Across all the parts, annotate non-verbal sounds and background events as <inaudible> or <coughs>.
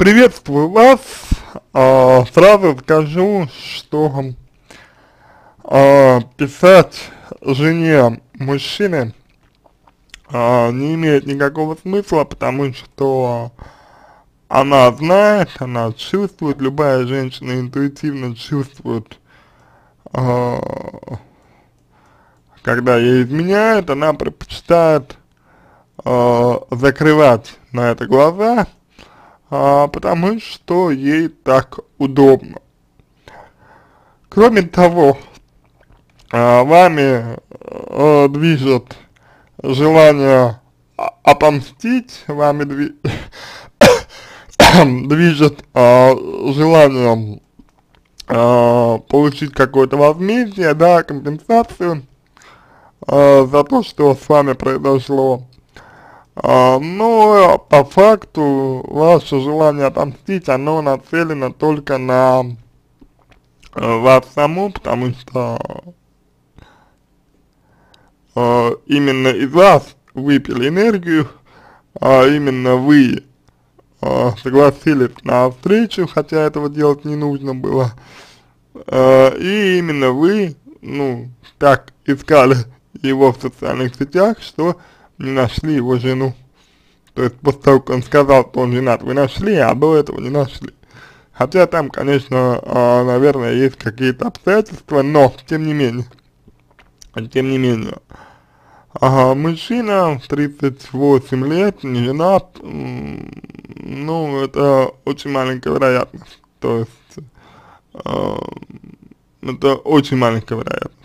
Приветствую вас, а, сразу скажу, что а, писать жене мужчины а, не имеет никакого смысла, потому что она знает, она чувствует, любая женщина интуитивно чувствует, а, когда ей изменяют, она предпочитает э, закрывать на это глаза, э, потому что ей так удобно. Кроме того, э, вами э, движет желание отомстить, вами дви <coughs> движет э, желанием э, получить какое-то возмездие, да, компенсацию э, за то, что с вами произошло. А, но по факту ваше желание отомстить, оно нацелено только на э, вас саму, потому что э, именно из вас выпили энергию, а именно вы э, согласились на встречу, хотя этого делать не нужно было, э, и именно вы, ну, так искали его в социальных сетях, что не нашли его жену. То есть после того, как он сказал, что он женат, вы нашли, а до этого не нашли. Хотя там, конечно, э, наверное, есть какие-то обстоятельства, но, тем не менее, тем не менее, ага, мужчина 38 лет, не женат, ну, это очень маленькая вероятность, то есть, э, это очень маленькая вероятность.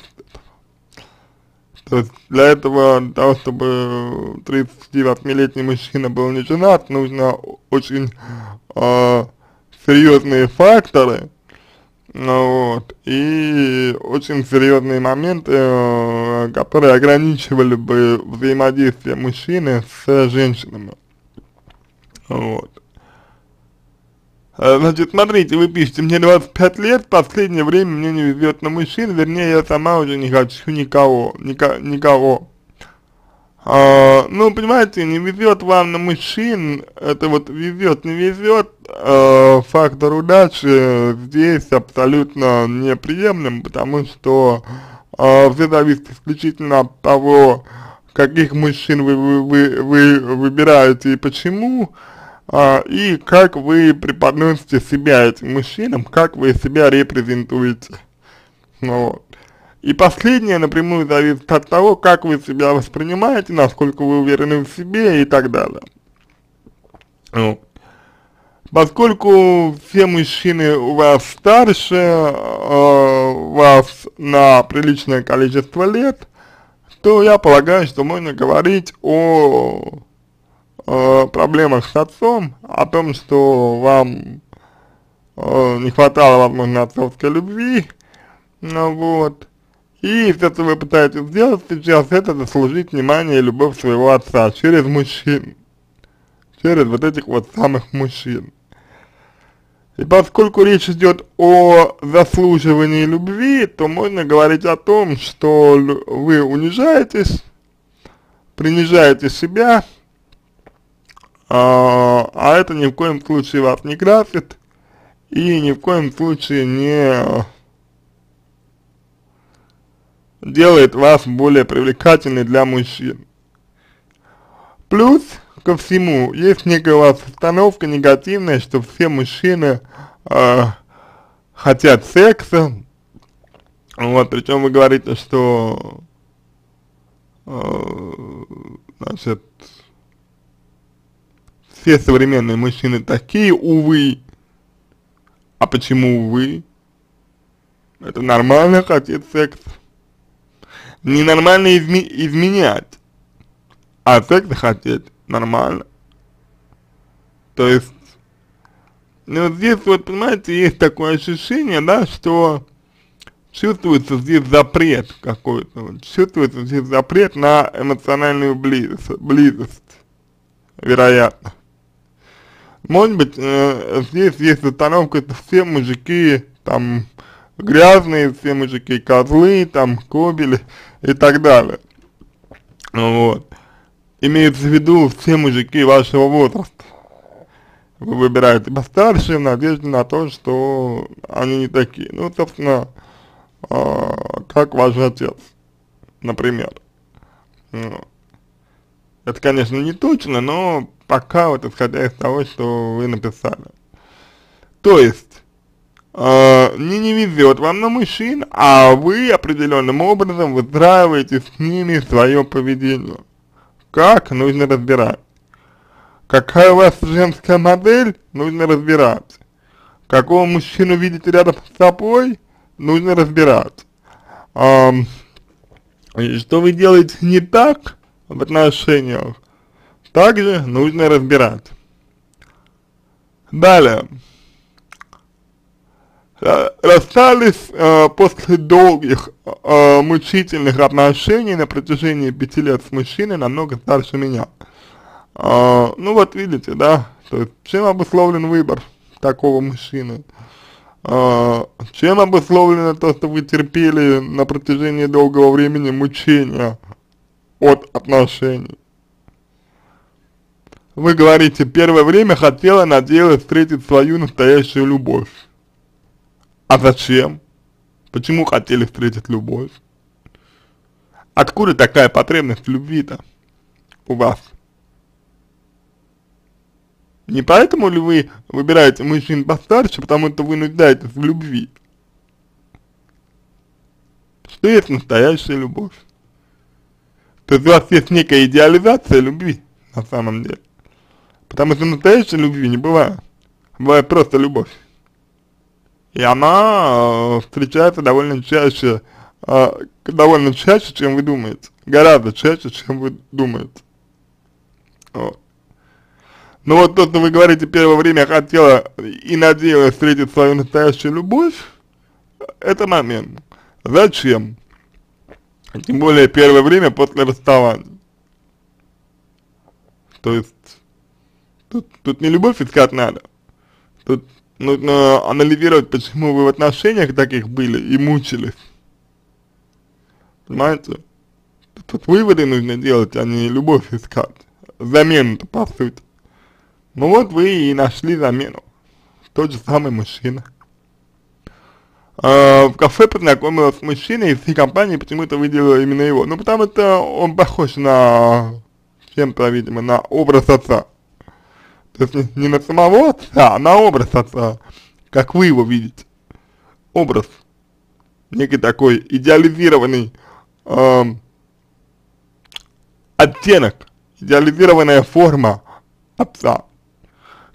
То есть для этого, для того, чтобы 38-летний мужчина был не женат, нужно очень э, серьезные факторы, ну, вот, и очень серьезные моменты, э, которые ограничивали бы взаимодействие мужчины с женщинами. Вот. Э, значит, смотрите, вы пишете, мне 25 лет, последнее время мне не везет на мужчин, вернее, я сама уже не хочу никого, ника никого. А, ну, понимаете, не везет вам на мужчин, это вот везет, не везет, а, фактор удачи здесь абсолютно неприемлем, потому что а, все зависит исключительно от того, каких мужчин вы, вы, вы, вы выбираете и почему, а, и как вы преподносите себя этим мужчинам, как вы себя репрезентуете. Ну, вот. И последнее напрямую зависит от того, как вы себя воспринимаете, насколько вы уверены в себе и так далее. Вот. Поскольку все мужчины у вас старше э, вас на приличное количество лет, то я полагаю, что можно говорить о э, проблемах с отцом, о том, что вам э, не хватало, возможно, отцовской любви, ну вот, и все, что вы пытаетесь сделать сейчас, это заслужить внимание и любовь своего отца через мужчин, через вот этих вот самых мужчин. И поскольку речь идет о заслуживании любви, то можно говорить о том, что вы унижаетесь, принижаете себя, а, а это ни в коем случае вас не красит и ни в коем случае не делает вас более привлекательной для мужчин. Плюс ко всему, есть некая у вас установка негативная, что все мужчины э, хотят секса, вот, причем вы говорите, что, э, значит, все современные мужчины такие, увы. А почему увы? Это нормально хотеть секс. Ненормально изме изменять, а секс хотеть нормально. То есть, ну здесь вот, понимаете, есть такое ощущение, да, что чувствуется здесь запрет какой-то, чувствуется здесь запрет на эмоциональную близость, близость вероятно. Может быть, э, здесь есть установка, что все мужики там грязные, все мужики козлы, там кобели и так далее. Вот. Имеется в виду все мужики вашего возраста. вы выбираете постарше в надежде на то, что они не такие. Ну, собственно, э, как ваш отец, например. Ну, это, конечно, не точно, но пока вот исходя из того, что вы написали. То есть, э, не не везет вам на мужчин, а вы определенным образом выстраиваете с ними свое поведение. Как, нужно разбирать. Какая у вас женская модель, нужно разбирать. Какого мужчину видите рядом с собой, нужно разбирать. Эм, что вы делаете не так в отношениях, также нужно разбирать. Далее. Э, расстались э, после долгих э, мучительных отношений на протяжении пяти лет с мужчиной намного старше меня. Э, ну вот видите, да, то есть чем обусловлен выбор такого мужчины? Э, чем обусловлено то, что вы терпели на протяжении долгого времени мучения от отношений? Вы говорите, первое время хотела, надеялась встретить свою настоящую любовь. А зачем? Почему хотели встретить любовь? Откуда такая потребность любви-то у вас? Не поэтому ли вы выбираете мужчин постарше, потому что вы нуждаетесь в любви? Что есть настоящая любовь? То есть у вас есть некая идеализация любви на самом деле. Потому что настоящей любви не бывает. Бывает просто любовь. И она э, встречается довольно чаще, э, довольно чаще, чем вы думаете. Гораздо чаще, чем вы думаете. Вот. Но вот то, что вы говорите, первое время хотела и надеялась встретить свою настоящую любовь, это момент. Зачем? Тем более первое время после расставания. То есть Тут, тут не любовь искать надо. Тут нужно анализировать, почему вы в отношениях таких были и мучились. Понимаете? Тут выводы нужно делать, а не любовь искать. Замену-то, по сути. Ну вот вы и нашли замену. Тот же самый мужчина. А, в кафе познакомилась с мужчиной из всей компании, почему-то выделила именно его. Ну потому что он похож на чем-то, видимо, на образ отца. То есть не на самого отца, а на образ отца, как вы его видите. Образ. Некий такой идеализированный эм, оттенок, идеализированная форма отца.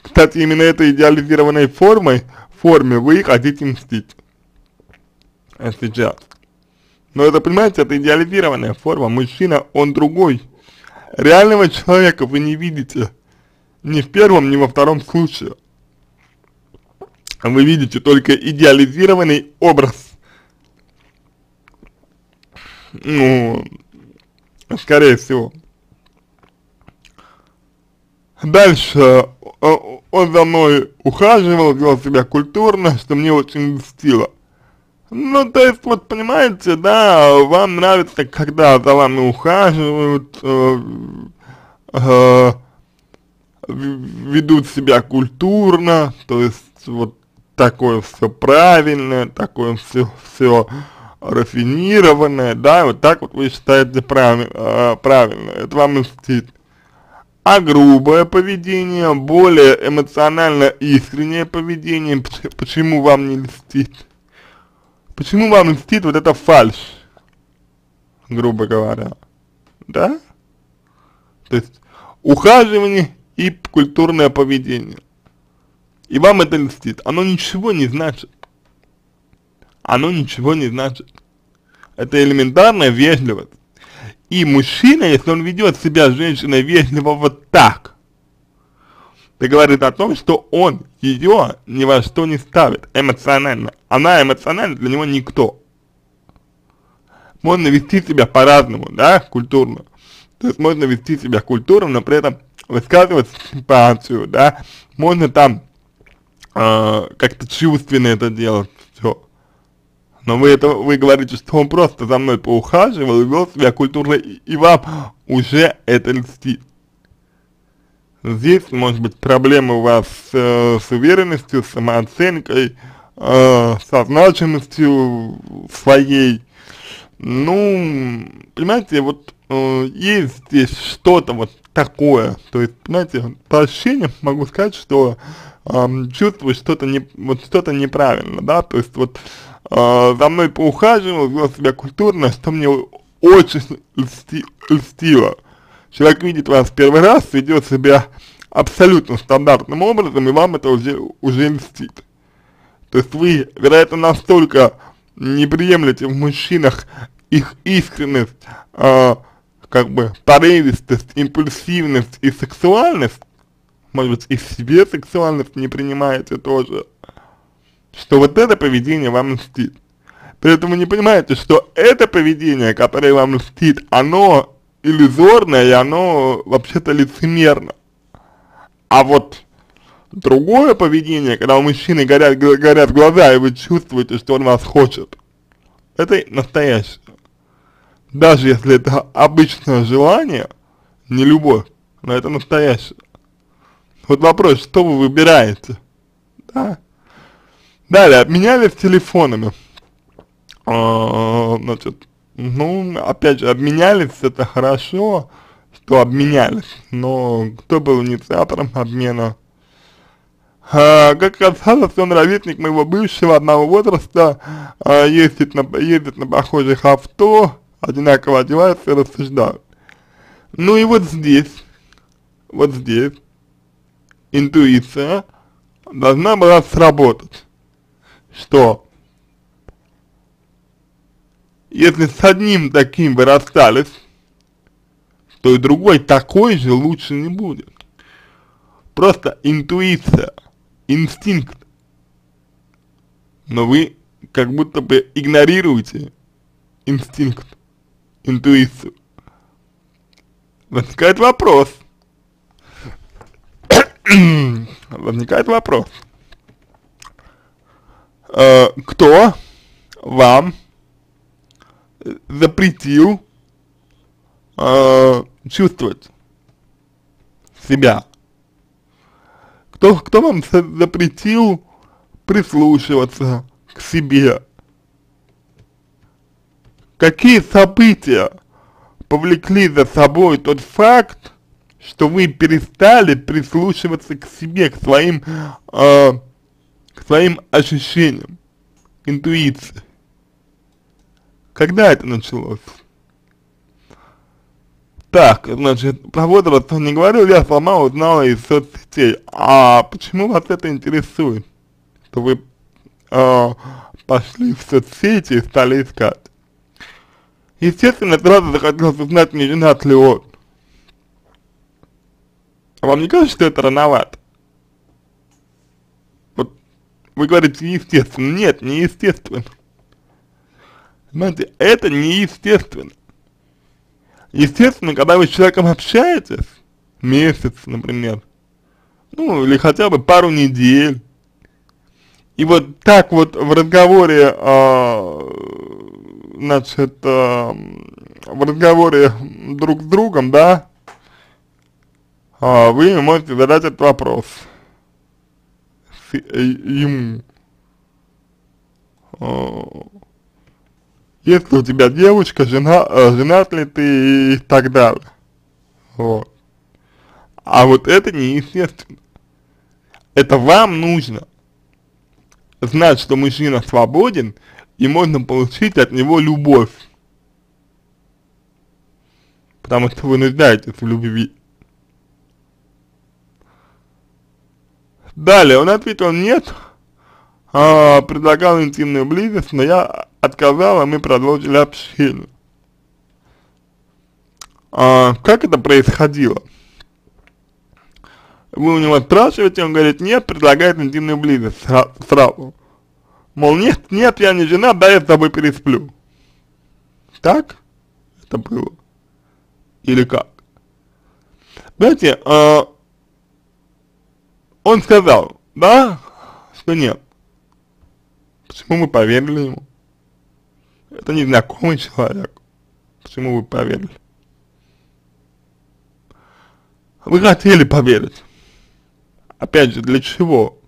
Кстати, именно этой идеализированной формой, форме вы хотите мстить. Сейчас. Но это, понимаете, это идеализированная форма. Мужчина, он другой. Реального человека вы не видите ни в первом, ни во втором случае. Вы видите только идеализированный образ. Ну, скорее всего. Дальше он за мной ухаживал, вел себя культурно, что мне очень льстило. Ну, то есть, вот понимаете, да, вам нравится, когда за вами ухаживают, э, э, ведут себя культурно, то есть вот такое все правильное, такое все, все рафинированное, да, вот так вот вы считаете правиль, э, правильно, это вам льстит. А грубое поведение, более эмоционально искреннее поведение, почему вам не льстит? Почему вам льстит вот это фальш, грубо говоря, да? То есть ухаживание и культурное поведение. И вам это льстит. Оно ничего не значит. Оно ничего не значит. Это элементарная вежливость. И мужчина, если он ведет себя с женщиной вежливо вот так, это говорит о том, что он ее ни во что не ставит эмоционально. Она эмоционально для него никто. Можно вести себя по-разному, да, культурно. То есть можно вести себя культурно, но при этом высказывать симпатию, да, можно там э, как-то чувственно это делать, все. Но вы это, вы говорите, что он просто за мной поухаживал вел себя культурно, и, и вам уже это льстит. здесь может быть проблемы у вас э, с уверенностью, самооценкой, э, со значимостью своей. Ну, понимаете, вот э, есть здесь что-то вот такое, то есть, понимаете, по ощущениям могу сказать, что э, чувствую что-то не, вот что-то неправильно, да, то есть вот э, за мной поухаживал, вел себя культурно, что мне очень льсти, льстило. Человек видит вас первый раз, ведет себя абсолютно стандартным образом, и вам это уже, уже льстит. То есть вы, вероятно, настолько не приемлете в мужчинах их искренность, э, как бы порывистость, импульсивность и сексуальность, может быть, и в себе сексуальность не принимаете тоже, что вот это поведение вам мстит. Поэтому не понимаете, что это поведение, которое вам мстит, оно иллюзорное и оно вообще-то лицемерно. А вот другое поведение, когда у мужчины горят, горят глаза, и вы чувствуете, что он вас хочет, это настоящее. Даже если это обычное желание, не любовь, но это настоящее. Вот вопрос, что вы выбираете? Да. Далее, обменялись телефонами. А, значит, ну, опять же, обменялись, это хорошо, что обменялись, но кто был инициатором обмена? А, как оказалось, он ровесник моего бывшего одного возраста, а, ездит, на, ездит на похожих авто, одинаково одеваются и рассуждают. Ну и вот здесь, вот здесь, интуиция должна была сработать, что если с одним таким вы расстались, то и другой такой же лучше не будет. Просто интуиция, инстинкт. Но вы как будто бы игнорируете инстинкт интуицию. Возникает вопрос. <coughs> Возникает вопрос. Э, кто вам запретил э, чувствовать себя? Кто, кто вам запретил прислушиваться к себе? Какие события повлекли за собой тот факт, что вы перестали прислушиваться к себе, к своим, э, к своим ощущениям, интуиции. Когда это началось? Так, значит, про возраст не говорил, я сама узнала из соцсетей. А почему вас это интересует? Что вы э, пошли в соцсети и стали искать? Естественно, сразу захотелось узнать, не женат ли он. А вам не кажется, что это рановато? Вот вы говорите неестественно. Нет, неестественно. Понимаете, это неестественно. Естественно, когда вы с человеком общаетесь, месяц, например, ну, или хотя бы пару недель, и вот так вот в разговоре э, значит, э, в разговоре друг с другом, да, э, вы можете задать этот вопрос с, э, ему. Э, если у тебя девочка, жена, э, женат ли ты и так далее. Вот. А вот это неестественно. Это вам нужно знать, что мужчина свободен, и можно получить от него любовь. Потому что вы нуждаетесь в любви. Далее, он ответил нет, а, предлагал интимную близость, но я отказал, а мы продолжили общение. А, как это происходило? Вы у него спрашиваете, он говорит нет, предлагает интимную близость сразу. Мол, нет, нет, я не жена, да я с тобой пересплю. Так это было? Или как? Знаете, э, он сказал, да, что нет. Почему мы поверили ему? Это незнакомый человек. Почему вы поверили? Вы хотели поверить. Опять же, для чего?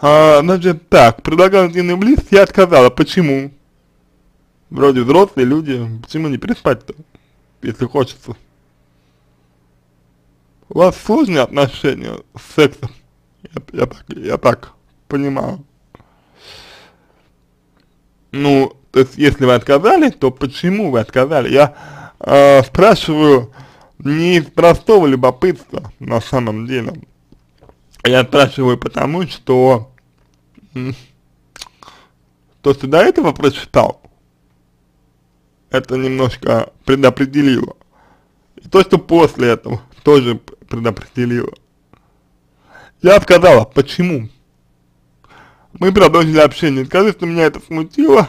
А, значит, так, предлагал интимный близ, я отказала. Почему? Вроде взрослые люди, почему не переспать-то, если хочется? У вас сложные отношения с сексом, я, я, так, я так понимаю. Ну, то есть, если вы отказали, то почему вы отказали? Я э, спрашиваю не из простого любопытства, на самом деле. Я спрашиваю потому, что то, что до этого прочитал, это немножко предопределило. И то, что после этого, тоже предопределило. Я сказала, почему? Мы продолжили общение. Скажи, что меня это смутило,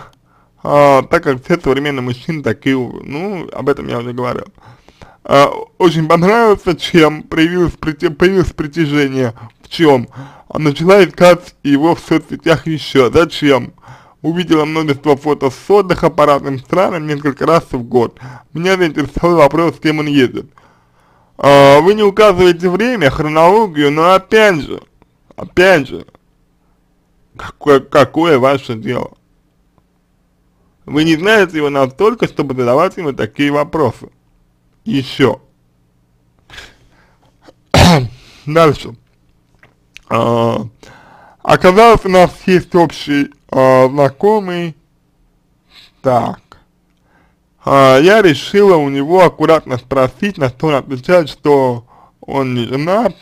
а, так как все современные мужчины такие, ну, об этом я уже говорил. А, очень понравился, чем появилось, появилось притяжение, чем. Начала искать его в соцсетях еще. Зачем? Увидела множество фото с отдыха по разным странам несколько раз в год. Меня заинтересовал вопрос, с кем он ездит. А, вы не указываете время, хронологию, но опять же, опять же, какое, какое ваше дело? Вы не знаете его настолько, чтобы задавать ему такие вопросы. Еще. <coughs> Дальше. А, оказалось, у нас есть общий а, знакомый. Так. А, я решила у него аккуратно спросить, на что он отвечает, что он не женат,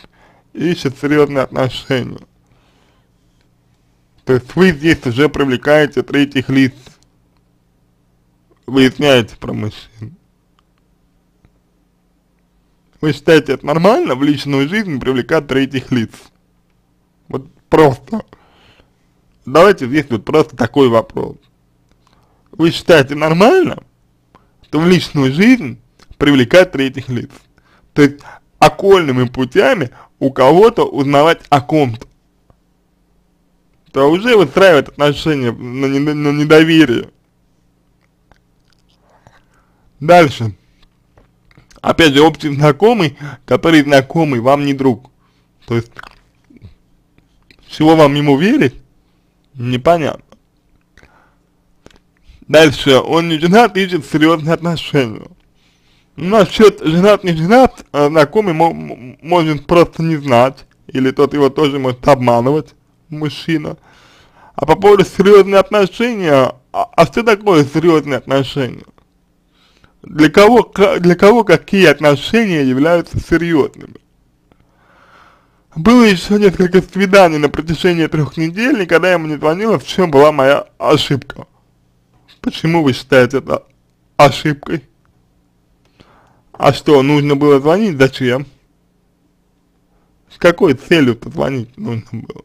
ищет серьезные отношения. То есть вы здесь уже привлекаете третьих лиц выясняете про мужчин. Вы считаете это нормально в личную жизнь привлекать третьих лиц? Вот просто. Давайте здесь вот просто такой вопрос. Вы считаете нормально, что в личную жизнь привлекать третьих лиц? То есть окольными путями у кого-то узнавать о ком-то. То уже выстраивать отношения на, на недоверие. Дальше. Опять же, общий знакомый, который знакомый, вам не друг. То есть, чего вам ему верить, непонятно. Дальше, он не женат, ищет серьезные отношения. Насчет женат, не женат, а знакомый может просто не знать, или тот его тоже может обманывать, мужчина. А по поводу серьезных отношений, а, а что такое серьезные отношения? для кого, для кого какие отношения являются серьезными. Было еще несколько свиданий на протяжении трех недель, никогда ему не звонила, в чем была моя ошибка. Почему вы считаете это ошибкой? А что, нужно было звонить? Зачем? С какой целью позвонить нужно было?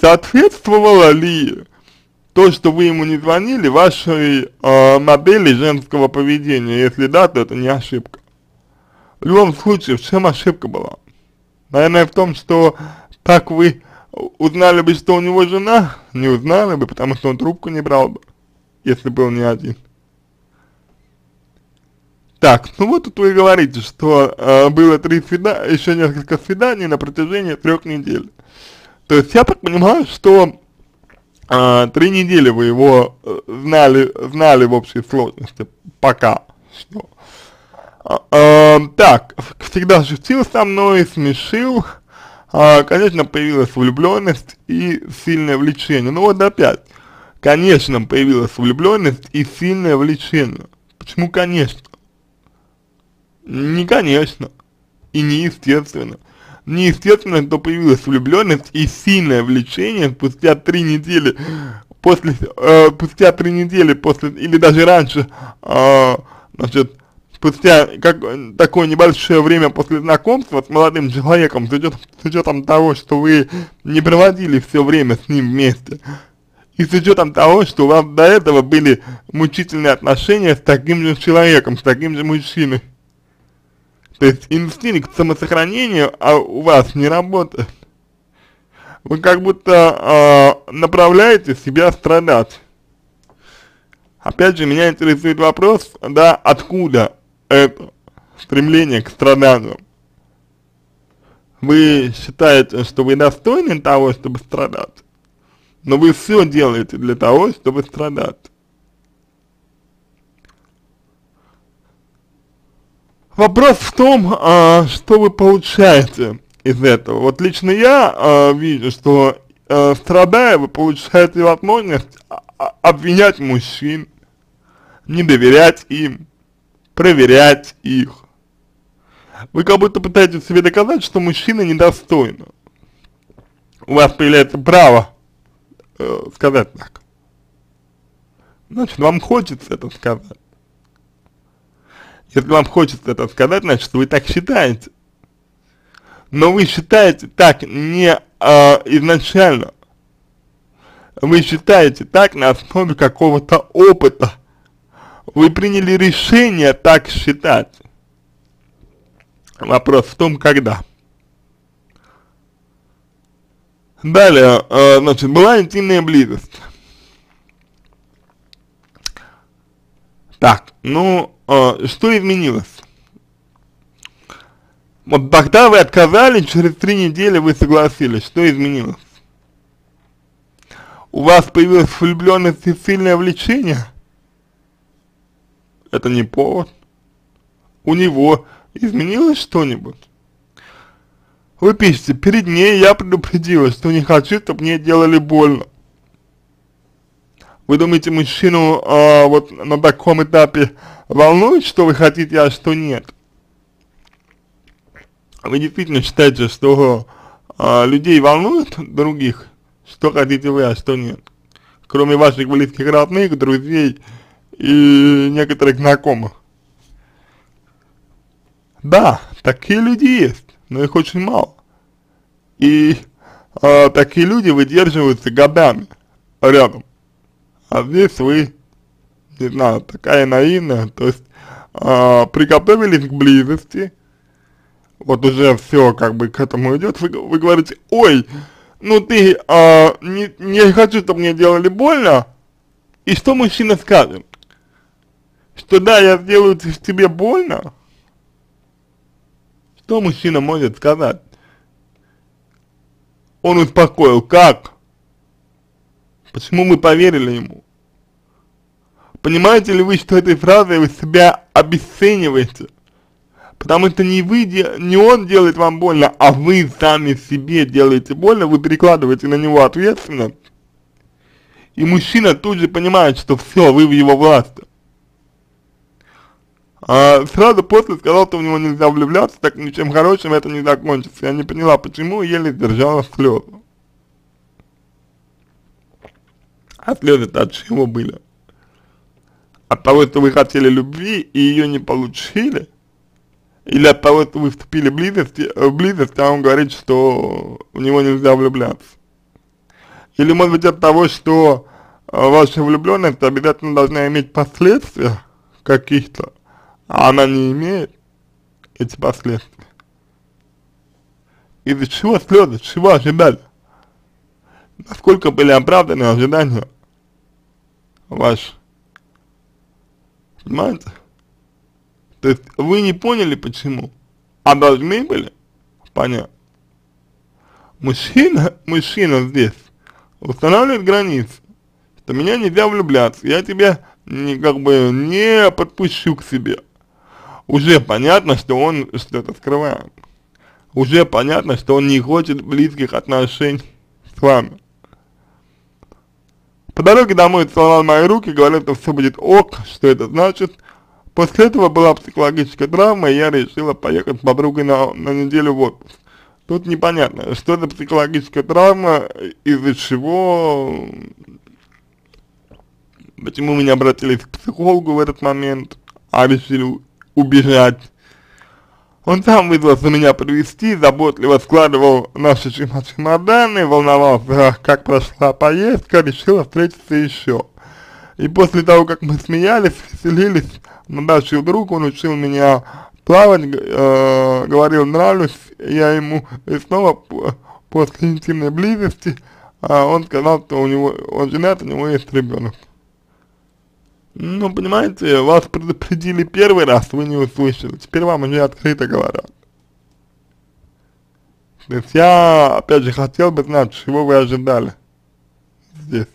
Соответствовало ли то, что вы ему не звонили, вашей э, модели женского поведения, если да, то это не ошибка. В любом случае, в чем ошибка была? Наверное, в том, что так вы узнали бы, что у него жена, не узнали бы, потому что он трубку не брал бы, если был не один. Так, ну вот тут вы говорите, что э, было три свидания, еще несколько свиданий на протяжении трех недель. То есть я так понимаю, что а, три недели вы его э, знали, знали в общей сложности, пока что. А, так, всегда шутил со мной, смешил, а, конечно, появилась влюбленность и сильное влечение. Ну вот опять, конечно, появилась влюбленность и сильное влечение. Почему конечно? Не конечно и не естественно неестественно, что появилась влюбленность и сильное влечение спустя три недели после, э, спустя три недели после, или даже раньше, э, значит, спустя как, такое небольшое время после знакомства с молодым человеком, с учетом, с учетом того, что вы не проводили все время с ним вместе, и с учетом того, что у вас до этого были мучительные отношения с таким же человеком, с таким же мужчиной. То есть инстинкт самосохранения а у вас не работает. Вы как будто э, направляете себя страдать. Опять же, меня интересует вопрос, да, откуда это? стремление к страданию. Вы считаете, что вы достойны того, чтобы страдать, но вы все делаете для того, чтобы страдать. Вопрос в том, а, что вы получаете из этого. Вот лично я а, вижу, что а, страдая, вы получаете возможность обвинять мужчин, не доверять им, проверять их. Вы как будто пытаетесь себе доказать, что мужчина недостойны. У вас появляется право э, сказать так. Значит, вам хочется это сказать. Если вам хочется это сказать, значит, вы так считаете. Но вы считаете так не э, изначально. Вы считаете так на основе какого-то опыта. Вы приняли решение так считать. Вопрос в том, когда. Далее, э, значит, была интимная близость. Так, ну, э, что изменилось? Вот тогда вы отказали, через три недели вы согласились. Что изменилось? У вас появилась влюбленность и сильное влечение? Это не повод. У него изменилось что-нибудь? Вы пишете, перед ней я предупредила, что не хочу, чтобы мне делали больно. Вы думаете, мужчину а, вот на таком этапе волнует, что вы хотите, а что нет? Вы действительно считаете, что а, людей волнует других, что хотите вы, а что нет? Кроме ваших близких родных, друзей и некоторых знакомых. Да, такие люди есть, но их очень мало. И э, такие люди выдерживаются годами рядом. А здесь вы, не знаю, такая наивная, то есть э, приготовились к близости, вот уже все как бы к этому идет, вы, вы говорите, ой, ну ты э, не, не хочу, чтобы мне делали больно, и что мужчина скажет? Что да, я сделаю тебе больно, что мужчина может сказать? Он успокоил. Как? Почему мы поверили ему? Понимаете ли вы, что этой фразой вы себя обесцениваете? Потому что не вы, не он делает вам больно, а вы сами себе делаете больно, вы перекладываете на него ответственность. И мужчина тут же понимает, что все, вы в его власти а, сразу после сказал, что в него нельзя влюбляться, так ничем хорошим это не закончится. Я не поняла, почему, еле сдержала слезы. А слезы-то от чего были? От того, что вы хотели любви и ее не получили? Или от того, что вы вступили в близость, в близость, а он говорит, что в него нельзя влюбляться? Или может быть от того, что а, ваша влюбленность обязательно должна иметь последствия каких-то? А она не имеет эти последствия. Из-за чего слезы, чего ожидали? Насколько были оправданы ожидания ваши? Понимаете? То есть вы не поняли почему, а должны были понять. Мужчина, мужчина здесь устанавливает границы, что меня нельзя влюбляться, я тебя не, как бы не подпущу к себе уже понятно, что он что-то скрывает. Уже понятно, что он не хочет близких отношений с вами. По дороге домой целовал мои руки, говорил, что все будет ок, что это значит. После этого была психологическая травма, и я решила поехать с подругой на, на неделю в отпуск. Тут непонятно, что это психологическая травма, из-за чего, почему меня обратились к психологу в этот момент, а решили убежать. Он сам вызвался меня привезти, заботливо складывал наши чемоданы, волновался, как прошла поездка, решил встретиться еще. И после того, как мы смеялись, веселились, надашил друг, он учил меня плавать, э, говорил, нравлюсь, я ему и снова после интимной близости, э, он сказал, что у него, он женат, у него есть ребенок. Ну, понимаете, вас предупредили первый раз, вы не услышали, теперь вам уже открыто говорят. То есть я, опять же, хотел бы знать, чего вы ожидали здесь.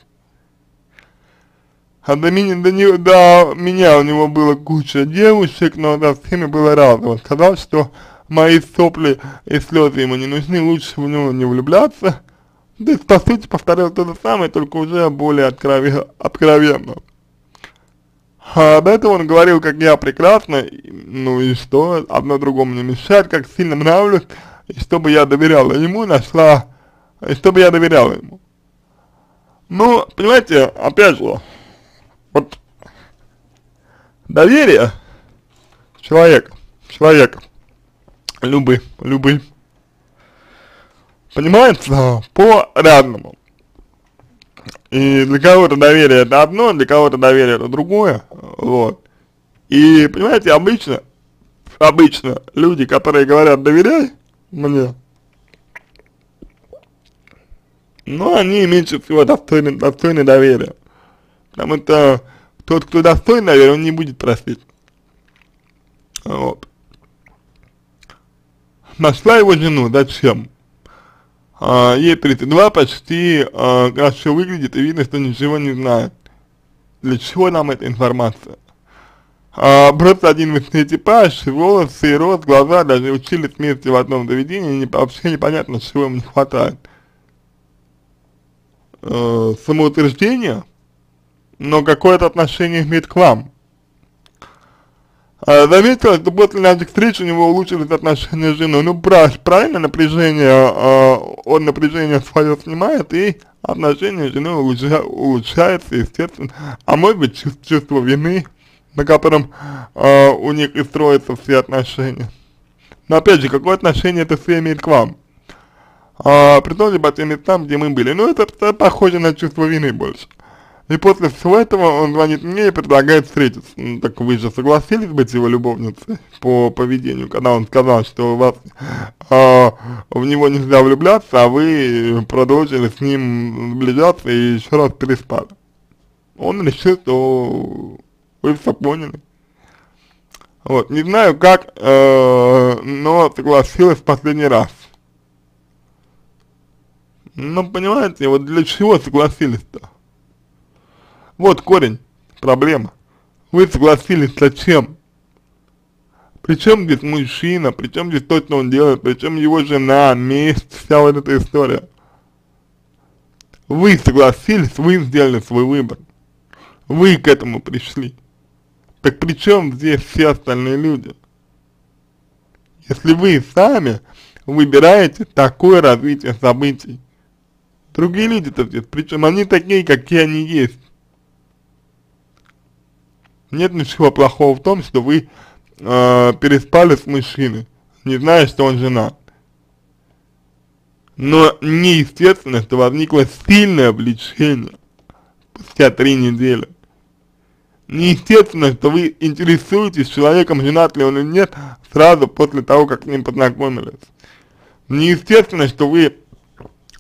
А до меня, до, него, до меня у него было куча девушек, но до всеми было разное. Он сказал, что мои сопли и слезы ему не нужны, лучше в него не влюбляться. То есть, по сути, повторил то же самое, только уже более откровенно. А до этого он говорил, как я прекрасно, ну и что, одно другому не мешает, как сильно нравлюсь, и чтобы я доверяла ему, нашла, и чтобы я доверяла ему. Ну, понимаете, опять же, вот доверие человека, человека, любы, любы, понимается по-разному. И для кого-то доверие это одно, для кого-то доверие это другое, вот. И, понимаете, обычно, обычно люди, которые говорят «доверяй мне», но они меньше всего достойны, достойны доверия. Потому что тот, кто достоин доверия, он не будет просить. Вот. Нашла его жену, зачем? А, ей 32 почти а, хорошо выглядит и видно, что ничего не знает. Для чего нам эта информация? А, просто один весный типаж, волосы, рост, глаза, даже учились вместе в одном заведении, не, вообще непонятно, чего ему не хватает. Э, самоутверждение, но какое-то отношение имеет к вам. А, заметила, что после наших встреч у него улучшились отношения с женой. Ну, правильно, напряжение, а, он напряжение свое снимает, и отношения с женой улучша, улучшаются, естественно. А может быть, чувство, вины, на котором а, у них и строятся все отношения. Но опять же, какое отношение это все имеет к вам? А, при том, либо тем местам, где мы были. Ну, это, это похоже на чувство вины больше. И после всего этого он звонит мне и предлагает встретиться. Ну, так вы же согласились быть его любовницей по поведению, когда он сказал, что у вас а, в него нельзя влюбляться, а вы продолжили с ним сближаться и еще раз переспали. Он решил, что вы все поняли. Вот, не знаю как, э, но согласилась в последний раз. Ну, понимаете, вот для чего согласились-то? Вот корень проблемы. Вы согласились зачем? Причем здесь мужчина, причем здесь то, что он делает, причем его жена, месть, вся вот эта история. Вы согласились, вы сделали свой выбор. Вы к этому пришли. Так при чем здесь все остальные люди? Если вы сами выбираете такое развитие событий, другие люди-то здесь, причем они такие, какие они есть. Нет ничего плохого в том, что вы э, переспали с мужчиной, не зная, что он женат. Но неестественно, что возникло сильное влечение спустя три недели. Неестественно, что вы интересуетесь человеком, женат ли он или нет, сразу после того, как с ним познакомились. Неестественно, что вы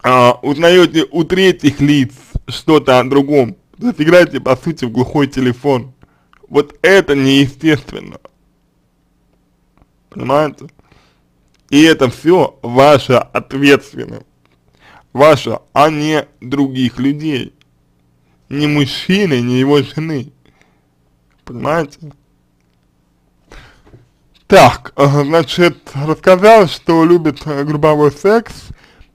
а, узнаете у третьих лиц что-то о другом. То есть играете, по сути, в глухой телефон. Вот это неестественно. Понимаете? И это все ваша ответственность. Ваша, а не других людей. Не мужчины, не его жены. Понимаете? Так, значит, рассказал, что любит групповой секс,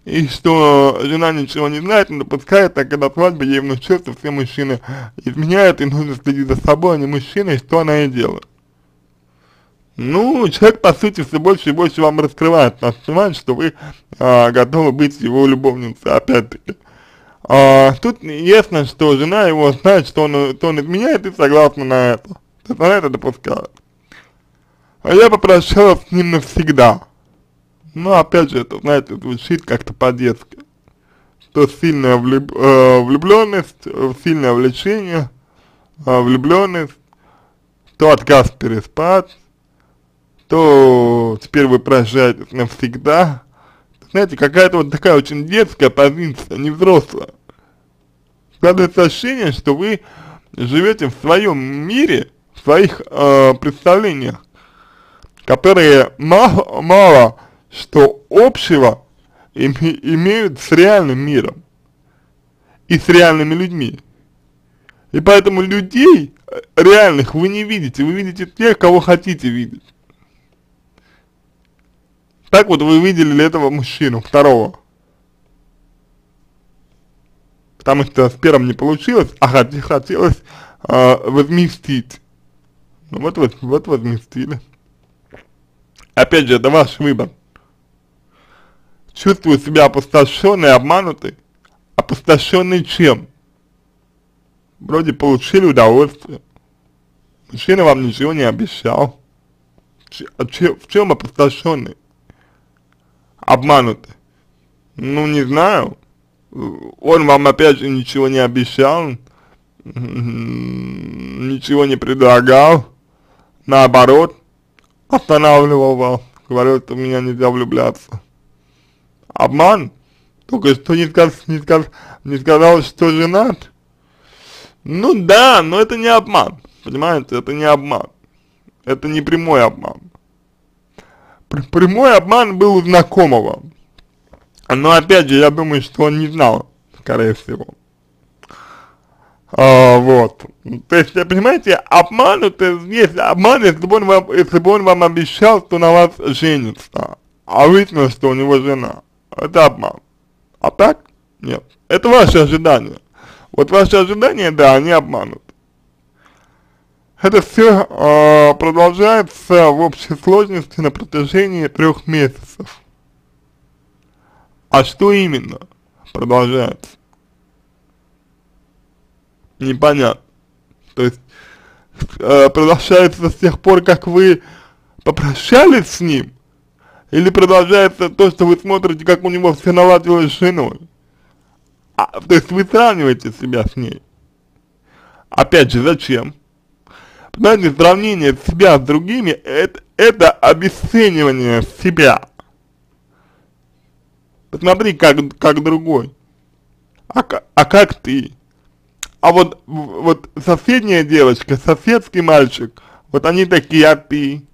и что жена ничего не знает, не допускает, так когда свадьба ей внушил, что все мужчины изменяют, и нужно следить за собой, а не мужчиной, что она и делает. Ну, человек, по сути, все больше и больше вам раскрывает, понимает, что вы а, готовы быть его любовницей, опять-таки. А, тут ясно, что жена его знает, что он, что он изменяет, и согласна на это. То есть она это допускает. А я попрощалась с ним навсегда. Но опять же, это, знаете, звучит как-то по-детски. То сильная влюб, э, влюбленность, э, сильное влечение, э, влюбленность, то отказ переспать, то теперь вы прощаетесь навсегда. Знаете, какая-то вот такая очень детская позиция, не взрослая. Складывается ощущение, что вы живете в своем мире, в своих э, представлениях, которые мало, мало что общего име, имеют с реальным миром и с реальными людьми. И поэтому людей э, реальных вы не видите, вы видите тех, кого хотите видеть. Так вот вы видели этого мужчину, второго. Потому что с первым не получилось, а хотелось э, возместить. Ну вот, вот, вот возместили. Опять же, это ваш выбор. Чувствую себя опустошенной, обманутой. Опустошенной чем? Вроде получили удовольствие. Мужчина вам ничего не обещал. Ч а в чем опустошенный? Обманутый? Ну, не знаю. Он вам опять же ничего не обещал, ничего не предлагал, наоборот, останавливал вас, говорил, что в меня нельзя влюбляться. Обман? Только что не, сказ, не, сказ, не сказал, что женат? Ну да, но это не обман, понимаете, это не обман. Это не прямой обман. Прямой обман был у знакомого. Но опять же, я думаю, что он не знал, скорее всего. А, вот. То есть, понимаете, обман, это здесь обман, если бы, он вам, если бы он вам обещал, что на вас женится, а выяснилось, что у него жена. Это обман. А так? Нет. Это ваши ожидания. Вот ваши ожидания, да, они обманут. Это все э, продолжается в общей сложности на протяжении трех месяцев. А что именно продолжается? Непонятно. То есть э, продолжается с тех пор, как вы попрощались с ним, или продолжается то, что вы смотрите, как у него все наладилось с женой? А, то есть вы сравниваете себя с ней. Опять же, зачем? Знаете, сравнение себя с другими это, это обесценивание себя. Посмотри, как, как другой. А, а как ты? А вот, вот соседняя девочка, соседский мальчик, вот они такие, а ты?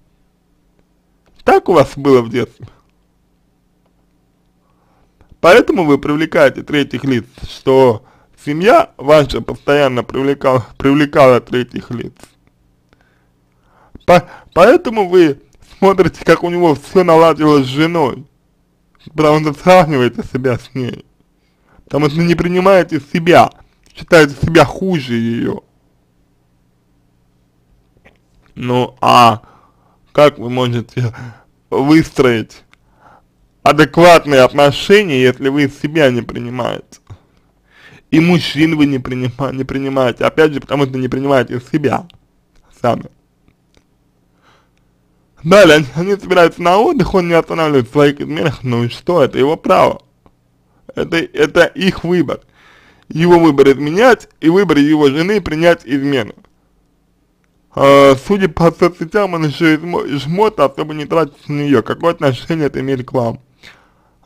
Так у вас было в детстве? Поэтому вы привлекаете третьих лиц, что семья ваша постоянно привлекала, привлекала третьих лиц. По, поэтому вы смотрите, как у него все наладилось с женой потому что сравниваете себя с ней, потому что не принимаете себя, считаете себя хуже ее. Ну, а как вы можете выстроить адекватные отношения, если вы себя не принимаете? И мужчин вы не, принима, не принимаете, опять же, потому что не принимаете себя сами. Далее, они, они собираются на отдых, он не останавливает в своих изменах, ну и что, это его право. Это, это их выбор. Его выбор изменять и выбор его жены принять измену. А, судя по соцсетям, он еще и жмот, особо не тратит на нее. Какое отношение это имеет к вам?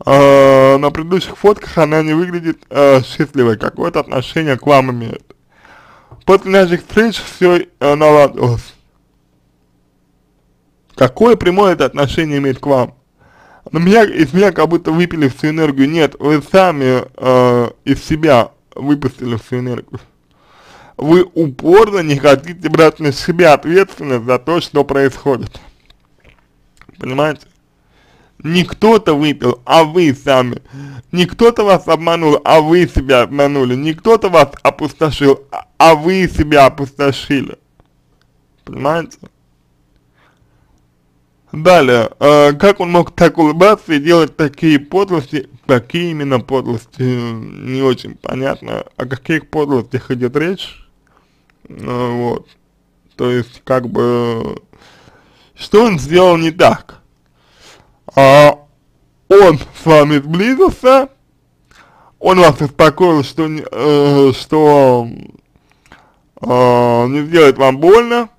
А, на предыдущих фотках она не выглядит а, счастливой. Какое-то отношение к вам имеет. После наших встреч все а, наладилось. Какое прямое это отношение имеет к вам? На меня, из меня как будто выпили всю энергию. Нет, вы сами э, из себя выпустили всю энергию. Вы упорно не хотите брать на себя ответственность за то, что происходит. Понимаете? Не кто-то выпил, а вы сами. Не кто-то вас обманул, а вы себя обманули. Не кто-то вас опустошил, а, вы себя опустошили. Понимаете? Далее, э, как он мог так улыбаться и делать такие подлости, какие именно подлости, не очень понятно, о каких подлостях идет речь, вот, то есть, как бы, что он сделал не так, а, он с вами сблизился, он вас успокоил, что, э, что э, не сделает вам больно,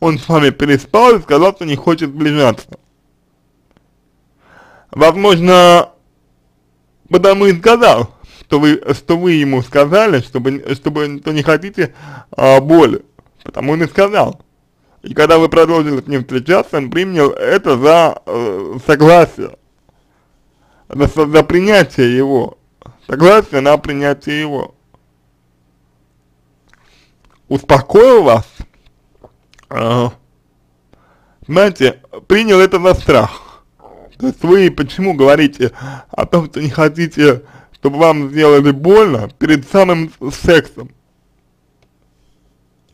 он с вами переспал и сказал, что не хочет сближаться. Возможно, потому и сказал, что вы, что вы ему сказали, чтобы, чтобы, что не хотите а, боли, потому он и сказал. И когда вы продолжили с ним встречаться, он принял это за э, согласие, за, за принятие его, согласие на принятие его. Успокоил вас, э, знаете, принял это за страх. То есть вы почему говорите о том, что не хотите, чтобы вам сделали больно перед самым сексом?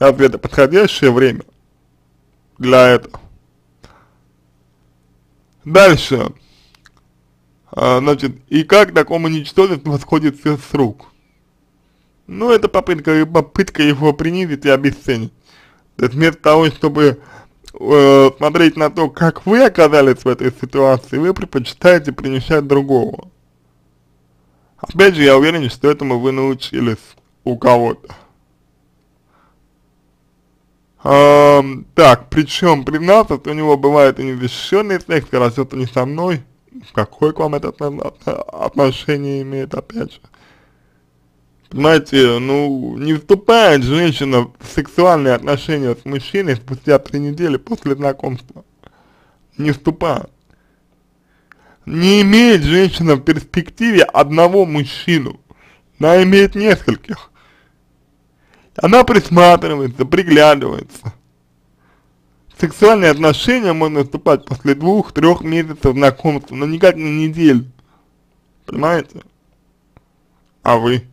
Разве это подходящее время? для этого. Дальше. А, значит, и как такому ничтожеству сходит с рук? Ну, это попытка, попытка его принизить и обесценить. То есть вместо того, чтобы э, смотреть на то, как вы оказались в этой ситуации, вы предпочитаете принижать другого. Опять же, я уверен, что этому вы научились у кого-то. А, так, причем признаться, у него бывает и незащищенный секс, раз это не со мной. Какое к вам это отношение имеет, опять же? Понимаете, ну, не вступает женщина в сексуальные отношения с мужчиной спустя три недели после знакомства. Не вступает. Не имеет женщина в перспективе одного мужчину. Она имеет нескольких. Она присматривается, приглядывается. Сексуальные отношения можно вступать после двух-трех месяцев знакомства, но никак не неделю. Понимаете? А вы?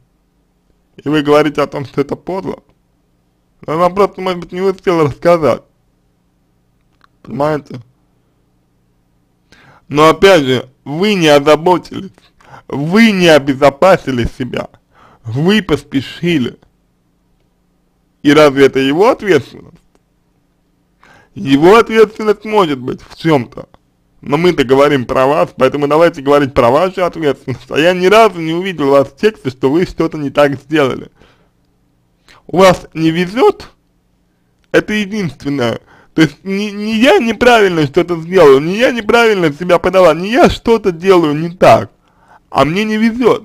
И вы говорите о том, что это подло? Но вам просто, может быть, не успел рассказать. Понимаете? Но опять же, вы не озаботились, вы не обезопасили себя, вы поспешили. И разве это его ответственность? Его ответственность может быть в чем-то. Но мы-то говорим про вас, поэтому давайте говорить про вашу ответственность. А я ни разу не увидел вас в тексте, что вы что-то не так сделали. У вас не везет, это единственное. То есть не, не я неправильно что-то сделал, не я неправильно себя подала, не я что-то делаю не так, а мне не везет.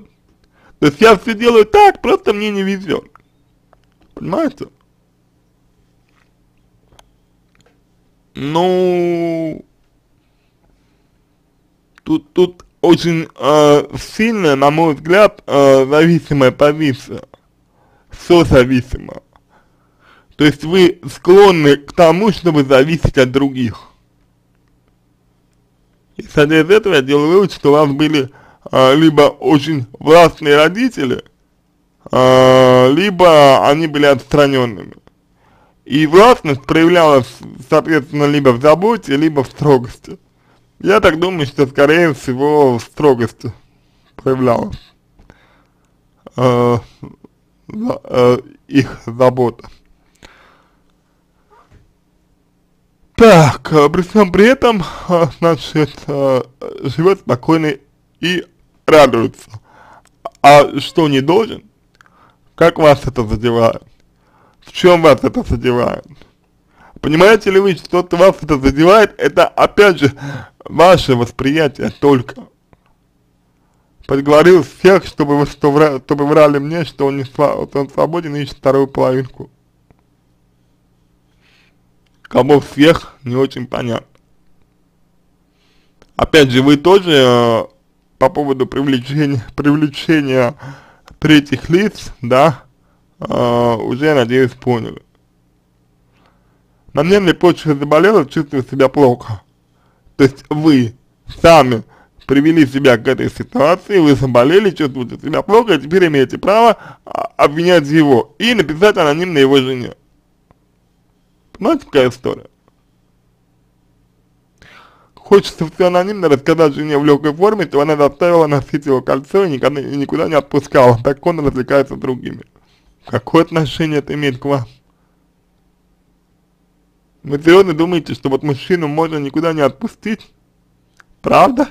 То есть я все делаю так, просто мне не везет. Понимаете? Ну, тут, тут очень э, сильная, на мой взгляд, э, зависимая позиция, созависимая. То есть вы склонны к тому, чтобы зависеть от других. Исходя из этого, я делаю вывод, что у вас были э, либо очень властные родители, э, либо они были отстраненными. И властность проявлялась, соответственно, либо в заботе, либо в строгости. Я так думаю, что, скорее всего, в строгости проявлялась э, э, их забота. Так, э, при всем при этом, э, значит, э, живет спокойно и радуется. А что не должен? Как вас это задевает? В чем вас это задевает? Понимаете ли вы, что -то вас это задевает, это опять же ваше восприятие только. Подговорил всех, чтобы вы чтобы врали мне, что он не он свободен и ищет вторую половинку. Кому всех, не очень понятно. Опять же, вы тоже э, по поводу привлечения, <laughs> привлечения третьих лиц, да, э, уже, надеюсь, поняли. На нервной почве заболела, чувствую себя плохо. То есть вы сами привели себя к этой ситуации, вы заболели, чувствуете себя плохо, и теперь имеете право а, обвинять его и написать анонимно его жене. Понимаете, какая история? Хочется все анонимно рассказать жене в легкой форме, что она заставила носить его кольцо и никогда, и никуда не отпускала, так он развлекается другими. Какое отношение это имеет к вам? Вы серьезно думаете, что вот мужчину можно никуда не отпустить? Правда?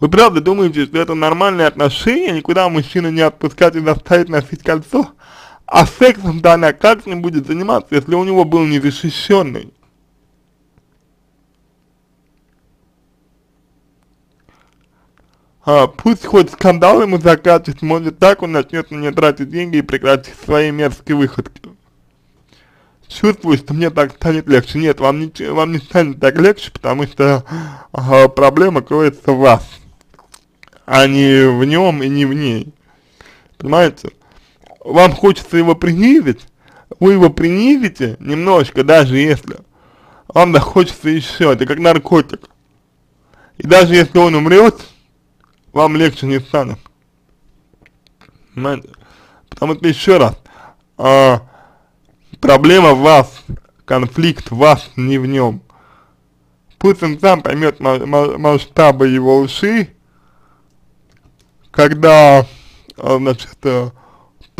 Вы правда думаете, что это нормальное отношение, никуда мужчину не отпускать и заставить носить кольцо? А сексом-то она как ним будет заниматься, если у него был незащищенный? а, пусть хоть скандал ему закатит, может так он начнет на нее тратить деньги и прекратит свои мерзкие выходки. Чувствую, что мне так станет легче. Нет, вам не, вам не станет так легче, потому что а, проблема кроется в вас, а не в нем и не в ней. Понимаете? Вам хочется его принизить, вы его принизите немножко, даже если вам захочется еще, это как наркотик. И даже если он умрет, вам легче не станет. Понимаете? Потому что еще раз, а, проблема в вас, конфликт в вас, не в нем. Пусть он сам поймет масштабы его лжи, когда, а, значит, э,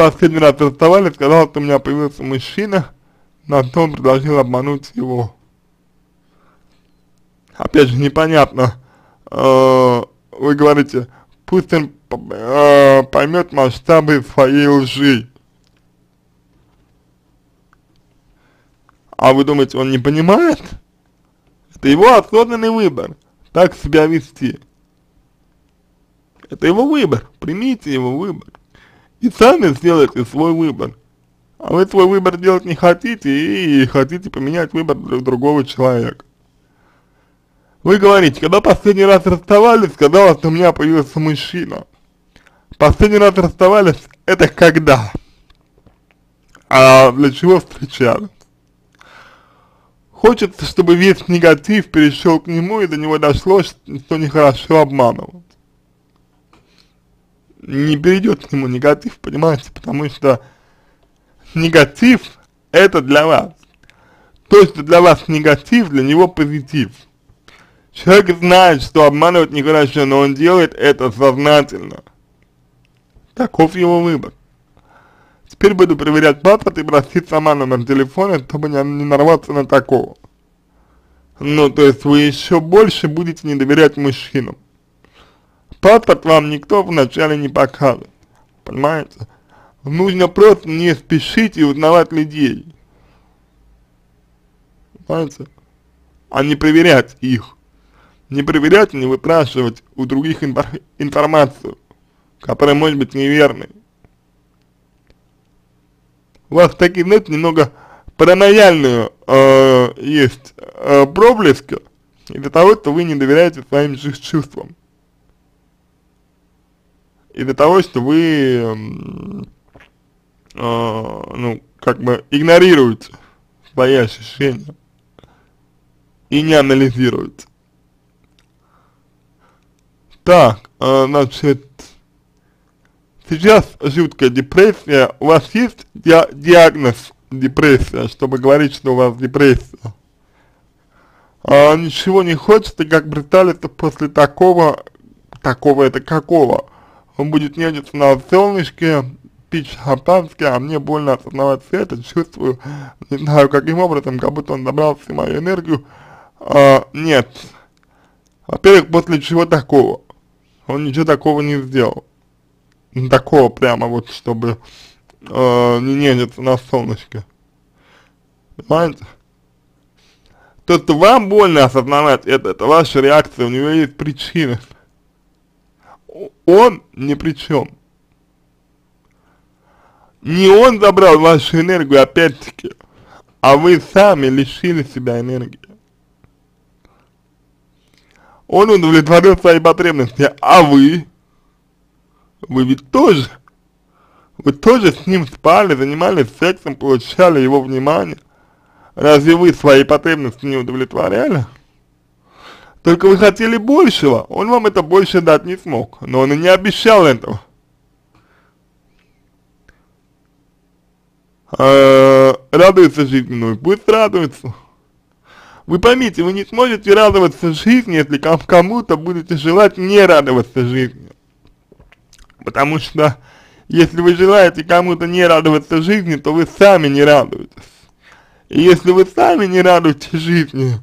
последний раз расставались, сказал, что у меня появился мужчина, на то он предложил обмануть его. Опять же, непонятно, э, вы говорите, пусть он э, поймет масштабы своей лжи. А вы думаете, он не понимает? Это его осознанный выбор, так себя вести. Это его выбор, примите его выбор. И сами сделайте свой выбор. А вы свой выбор делать не хотите и хотите поменять выбор другого человека. Вы говорите, когда последний раз расставались, сказала, что у меня появился мужчина. Последний раз расставались, это когда? А для чего встречались? Хочется, чтобы весь негатив перешел к нему и до него дошло, что нехорошо обманывать. Не перейдет к нему негатив, понимаете, потому что негатив это для вас. То, что для вас негатив, для него позитив. Человек знает, что обманывать нехорошо, но он делает это сознательно. Таков его выбор. Теперь буду проверять паспорт и просить сама номер телефона, чтобы не, нарваться на такого. Ну, то есть вы еще больше будете не доверять мужчинам. Паспорт вам никто вначале не покажет, понимаете? Нужно просто не спешить и узнавать людей. Понимаете? А не проверять их не проверять, не выпрашивать у других информацию, которая может быть неверной. У вас такие, знаете, немного паранояльные э, есть э, проблески из-за того, что вы не доверяете своим чувствам. Из-за того, что вы, э, э, ну, как бы игнорируете свои ощущения и не анализируете. Так, э, значит, сейчас жуткая депрессия. У вас есть ди диагноз депрессия, чтобы говорить, что у вас депрессия? А, ничего не хочется, как представиться после такого, такого это какого? Он будет нежиться на солнышке, пить шампанское, а мне больно осознавать все это, чувствую, не знаю каким образом, как будто он забрал всю мою энергию. А, нет. Во-первых, после чего такого? он ничего такого не сделал. Такого прямо вот, чтобы э, не нежиться на солнышке. Понимаете? То, что вам больно осознавать это, это ваша реакция, у него есть причины. Он ни при чем. Не он забрал вашу энергию, опять-таки, а вы сами лишили себя энергии он удовлетворил свои потребности, а вы, вы ведь тоже, вы тоже с ним спали, занимались сексом, получали его внимание. Разве вы свои потребности не удовлетворяли? Только вы хотели большего, он вам это больше дать не смог, но он и не обещал этого. А, радуется жизни, ну и пусть радуется. Вы поймите, вы не сможете радоваться жизни, если кому-то будете желать не радоваться жизни. Потому что, если вы желаете кому-то не радоваться жизни, то вы сами не радуетесь. И если вы сами не радуетесь жизни,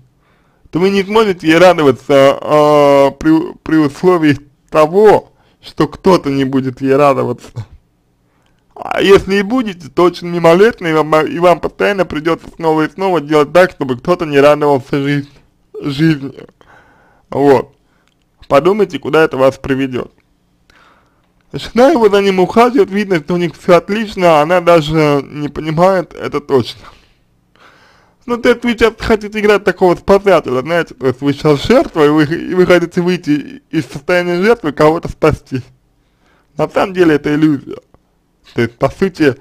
то вы не сможете ей радоваться э, при, при условии того, что кто-то не будет ей радоваться. А если и будете, то очень мимолетно, и вам, и вам постоянно придется снова и снова делать так, чтобы кто-то не радовался жизнь, жизни. Вот. подумайте, куда это вас приведет. Жена его за ним ухаживает, видно, что у них все отлично, а она даже не понимает это точно. Ну, то есть вы сейчас хотите играть такого спасателя, знаете, то есть вы сейчас жертва, и вы, и вы хотите выйти из состояния жертвы кого-то спасти. На самом деле это иллюзия. То есть, по сути,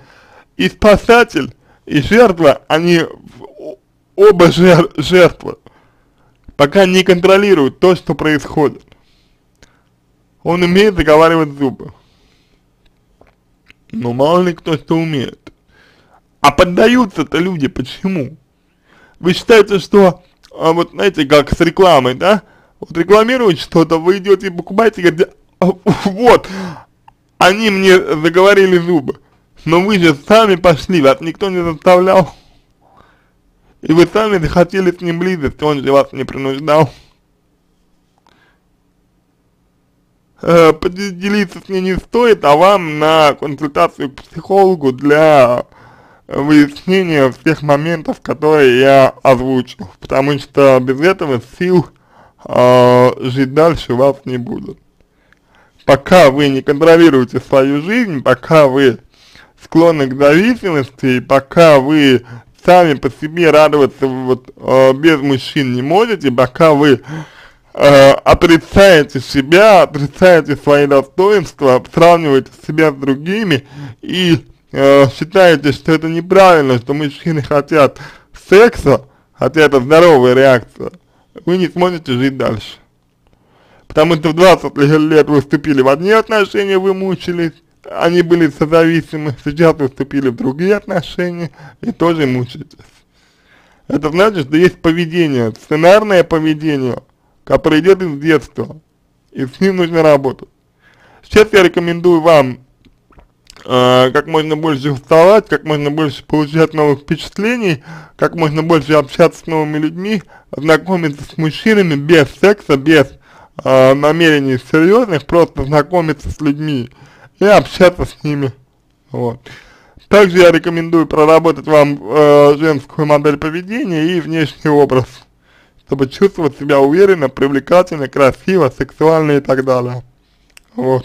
и спасатель, и жертва, они оба жер жертвы, пока не контролируют то, что происходит. Он умеет заговаривать зубы. Но мало ли кто что умеет. А поддаются-то люди почему? Вы считаете, что, а вот знаете, как с рекламой, да? Вот рекламируют что-то, вы идете покупаете, говорите, «А, вот, они мне заговорили зубы. Но вы же сами пошли, вас никто не заставлял. И вы сами захотели с ним близость, он же вас не принуждал. Э, поделиться с ней не стоит, а вам на консультацию к психологу для выяснения всех моментов, которые я озвучил, потому что без этого сил э, жить дальше у вас не будет. Пока вы не контролируете свою жизнь, пока вы склонны к зависимости, и пока вы сами по себе радоваться вот э, без мужчин не можете, пока вы э, отрицаете себя, отрицаете свои достоинства, сравниваете себя с другими и э, считаете, что это неправильно, что мужчины хотят секса, хотя это здоровая реакция, вы не сможете жить дальше. Потому что в 20 лет вы вступили в одни отношения, вы мучились, они были созависимы, сейчас вы вступили в другие отношения и тоже мучаетесь. Это значит, что есть поведение, сценарное поведение, которое идет из детства, и с ним нужно работать. Сейчас я рекомендую вам э, как можно больше вставать, как можно больше получать новых впечатлений, как можно больше общаться с новыми людьми, знакомиться с мужчинами без секса, без э, намерений серьезных, просто знакомиться с людьми и общаться с ними. Вот. Также я рекомендую проработать вам э, женскую модель поведения и внешний образ, чтобы чувствовать себя уверенно, привлекательно, красиво, сексуально и так далее. Вот.